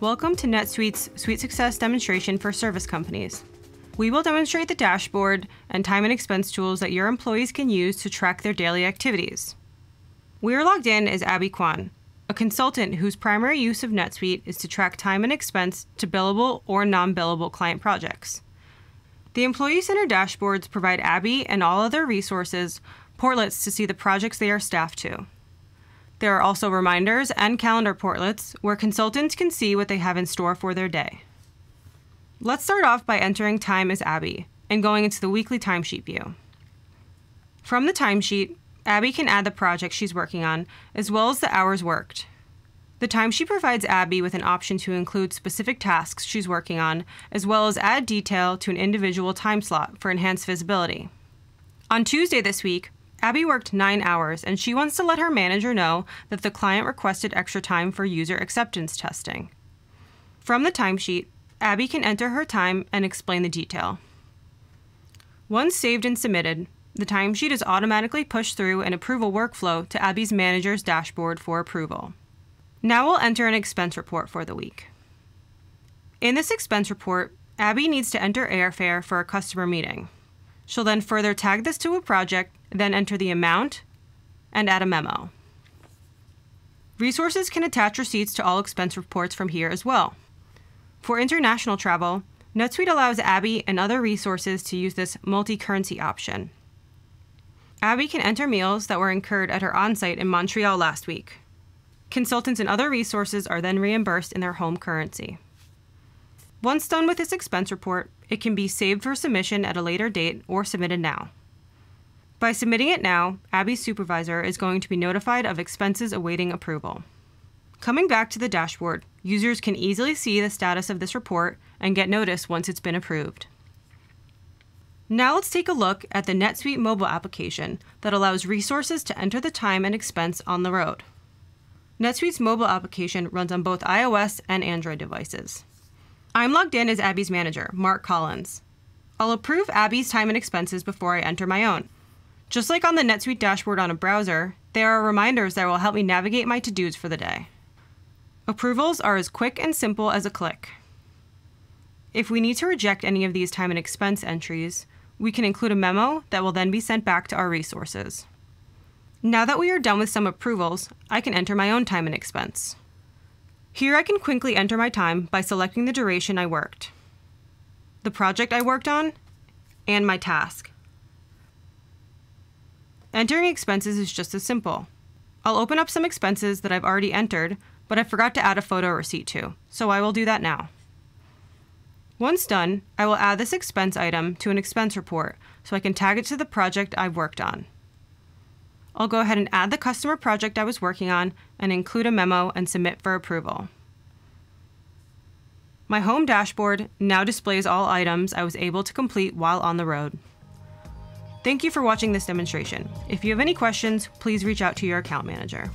Welcome to NetSuite's Suite Success demonstration for service companies. We will demonstrate the dashboard and time and expense tools that your employees can use to track their daily activities. We are logged in as Abby Kwan, a consultant whose primary use of NetSuite is to track time and expense to billable or non billable client projects. The Employee Center dashboards provide Abby and all other resources portlets to see the projects they are staffed to. There are also reminders and calendar portlets where consultants can see what they have in store for their day. Let's start off by entering time as Abby and going into the weekly timesheet view. From the timesheet, Abby can add the project she's working on as well as the hours worked. The timesheet provides Abby with an option to include specific tasks she's working on, as well as add detail to an individual time slot for enhanced visibility. On Tuesday this week, Abby worked nine hours and she wants to let her manager know that the client requested extra time for user acceptance testing. From the timesheet, Abby can enter her time and explain the detail. Once saved and submitted, the timesheet is automatically pushed through an approval workflow to Abby's manager's dashboard for approval. Now we'll enter an expense report for the week. In this expense report, Abby needs to enter airfare for a customer meeting. She'll then further tag this to a project then enter the amount, and add a memo. Resources can attach receipts to all expense reports from here as well. For international travel, NetSuite allows Abby and other resources to use this multi-currency option. Abby can enter meals that were incurred at her on-site in Montreal last week. Consultants and other resources are then reimbursed in their home currency. Once done with this expense report, it can be saved for submission at a later date or submitted now. By submitting it now, Abby's supervisor is going to be notified of expenses awaiting approval. Coming back to the dashboard, users can easily see the status of this report and get notice once it's been approved. Now let's take a look at the NetSuite mobile application that allows resources to enter the time and expense on the road. NetSuite's mobile application runs on both iOS and Android devices. I'm logged in as Abby's manager, Mark Collins. I'll approve Abby's time and expenses before I enter my own. Just like on the NetSuite dashboard on a browser, there are reminders that will help me navigate my to-dos for the day. Approvals are as quick and simple as a click. If we need to reject any of these time and expense entries, we can include a memo that will then be sent back to our resources. Now that we are done with some approvals, I can enter my own time and expense. Here I can quickly enter my time by selecting the duration I worked, the project I worked on, and my task. Entering expenses is just as simple. I'll open up some expenses that I've already entered, but I forgot to add a photo receipt to, so I will do that now. Once done, I will add this expense item to an expense report so I can tag it to the project I've worked on. I'll go ahead and add the customer project I was working on and include a memo and submit for approval. My home dashboard now displays all items I was able to complete while on the road. Thank you for watching this demonstration. If you have any questions, please reach out to your account manager.